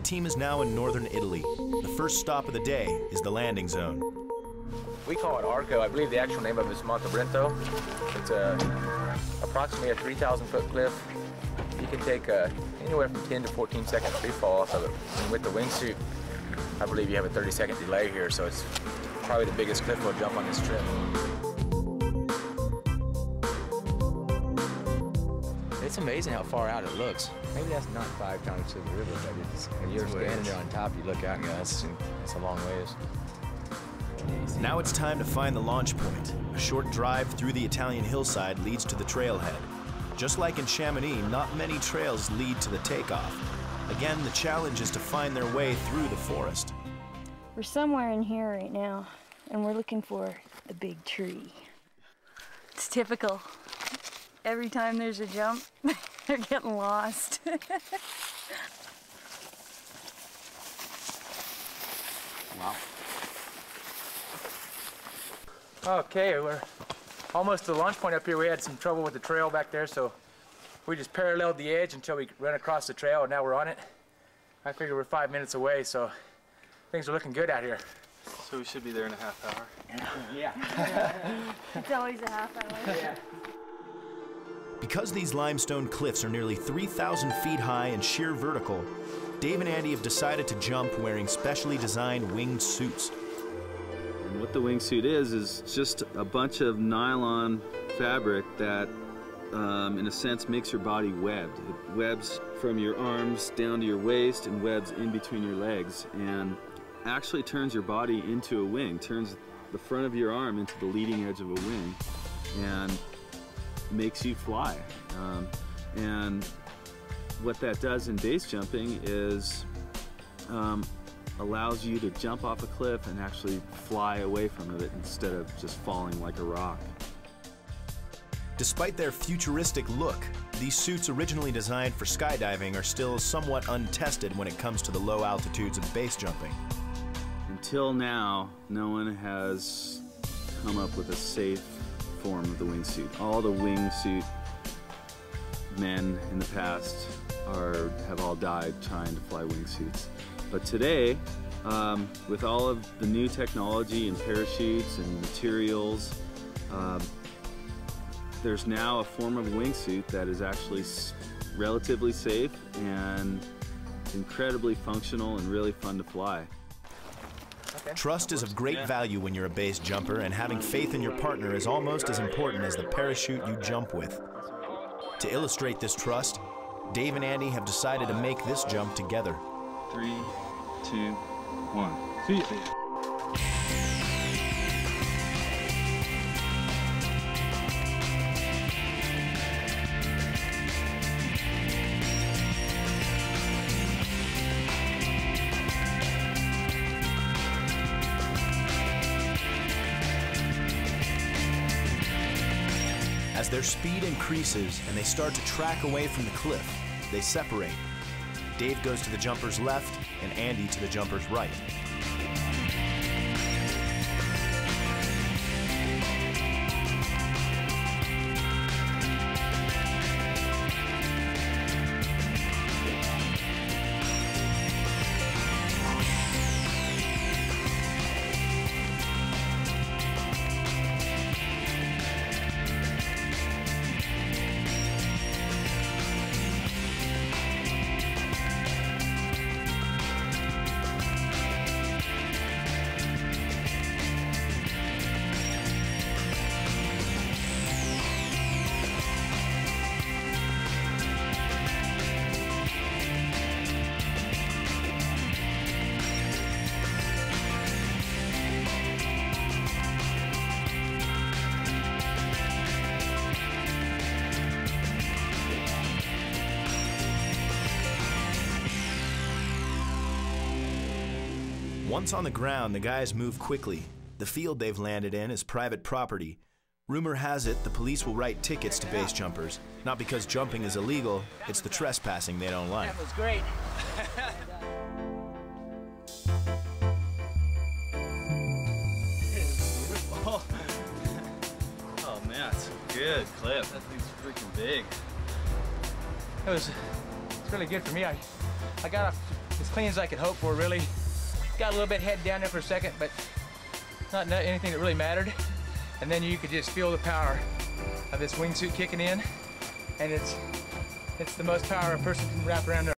team is now in northern Italy. The first stop of the day is the landing zone. We call it Arco. I believe the actual name of it is Monte Brento. It's a, approximately a 3,000 foot cliff. You can take uh, anywhere from 10 to 14 seconds free fall off of it. And with the wingsuit, I believe you have a 30 second delay here, so it's probably the biggest cliff wall jump on this trip. It's amazing how far out it looks. Maybe that's not five times to the river, but it's, when you're standing there on top, you look out and go, that's, that's a long ways. Now it's time to find the launch point. A short drive through the Italian hillside leads to the trailhead. Just like in Chamonix, not many trails lead to the takeoff. Again, the challenge is to find their way through the forest. We're somewhere in here right now, and we're looking for the big tree. It's typical. Every time there's a jump, they're getting lost. Wow. Okay, we're almost to the launch point up here. We had some trouble with the trail back there, so we just paralleled the edge until we ran across the trail, and now we're on it. I figure we're five minutes away, so things are looking good out here. So we should be there in a half hour. Yeah. it's always a half hour. Because these limestone cliffs are nearly 3,000 feet high and sheer vertical, Dave and Andy have decided to jump wearing specially designed winged suits. And what the wingsuit is, is just a bunch of nylon fabric that, um, in a sense, makes your body webbed. It webs from your arms down to your waist and webs in between your legs and actually turns your body into a wing, turns the front of your arm into the leading edge of a wing and makes you fly. Um, and what that does in base jumping is um, allows you to jump off a cliff and actually fly away from it instead of just falling like a rock. Despite their futuristic look, these suits originally designed for skydiving are still somewhat untested when it comes to the low altitudes of base jumping. Until now, no one has come up with a safe form of the wingsuit. All the wingsuit men in the past are have all died trying to fly wingsuits. But today, um, with all of the new technology and parachutes and materials, um, there's now a form of wingsuit that is actually relatively safe and incredibly functional and really fun to fly. Trust is of great value when you're a base jumper, and having faith in your partner is almost as important as the parachute you jump with. To illustrate this trust, Dave and Andy have decided to make this jump together. Three, two, one. See ya. As their speed increases and they start to track away from the cliff, they separate. Dave goes to the jumper's left and Andy to the jumper's right. Once on the ground, the guys move quickly. The field they've landed in is private property. Rumor has it the police will write tickets to base jumpers. Not because jumping is illegal, it's the trespassing they don't like. That was great. Oh, oh man, it's a good clip. That thing's freaking big. It was it's really good for me. I I got off as clean as I could hope for, really. Got a little bit head down there for a second, but not anything that really mattered. And then you could just feel the power of this wingsuit kicking in. And it's, it's the most power a person can wrap around their